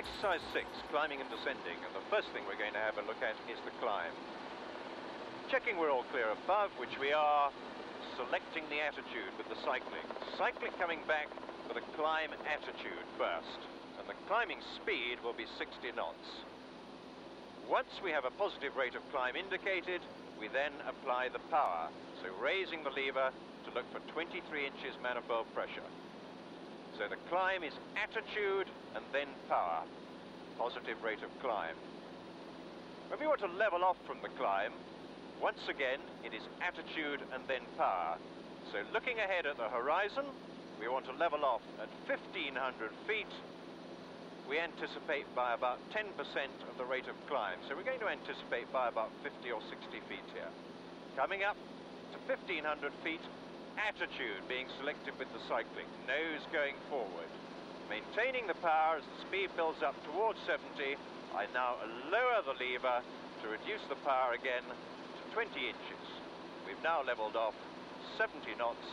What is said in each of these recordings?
Exercise 6, climbing and descending, and the first thing we're going to have a look at is the climb. Checking we're all clear above, which we are, selecting the attitude with the cyclic. Cyclic coming back with a climb attitude first, and the climbing speed will be 60 knots. Once we have a positive rate of climb indicated, we then apply the power, so raising the lever to look for 23 inches manifold pressure. So the climb is attitude and then power, positive rate of climb. When we want to level off from the climb, once again it is attitude and then power. So looking ahead at the horizon, we want to level off at 1500 feet. We anticipate by about 10% of the rate of climb. So we're going to anticipate by about 50 or 60 feet here. Coming up to 1500 feet, attitude being selected with the cyclic, nose going forward. Maintaining the power as the speed builds up towards 70, I now lower the lever to reduce the power again to 20 inches. We've now leveled off 70 knots,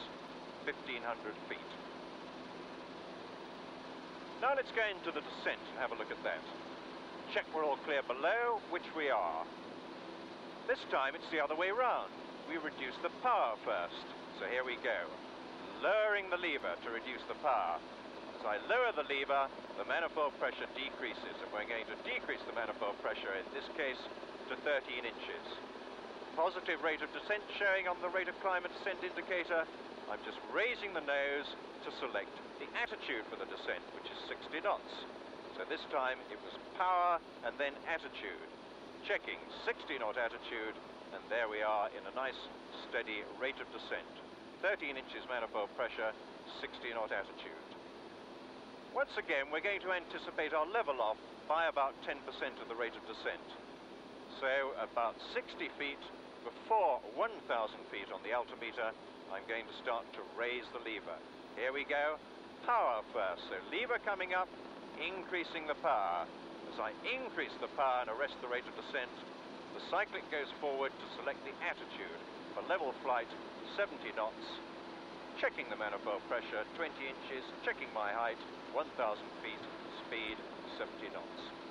1500 feet. Now let's go into the descent and have a look at that. Check we're all clear below, which we are. This time it's the other way round. We reduce the power first. So here we go. Lowering the lever to reduce the power. As I lower the lever, the manifold pressure decreases, and we're going to decrease the manifold pressure, in this case, to 13 inches. Positive rate of descent showing on the rate of climb and descent indicator. I'm just raising the nose to select the attitude for the descent, which is 60 knots. So this time it was power and then attitude. Checking 60 knot attitude, and there we are in a nice steady rate of descent. 13 inches manifold pressure, 60 knot attitude. Once again, we're going to anticipate our level off by about 10% of the rate of descent. So about 60 feet before 1,000 feet on the altimeter, I'm going to start to raise the lever. Here we go. Power first. So lever coming up, increasing the power. As I increase the power and arrest the rate of descent, the cyclic goes forward to select the attitude for level flight 70 knots, checking the manifold pressure 20 inches, checking my height 1,000 feet, speed 70 knots.